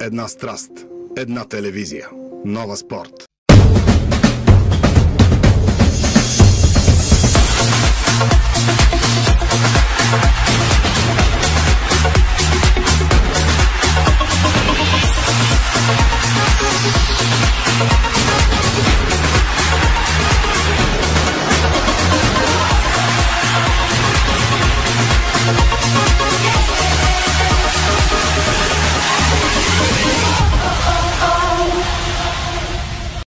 Една страст. Една телевизия. Нова спорт.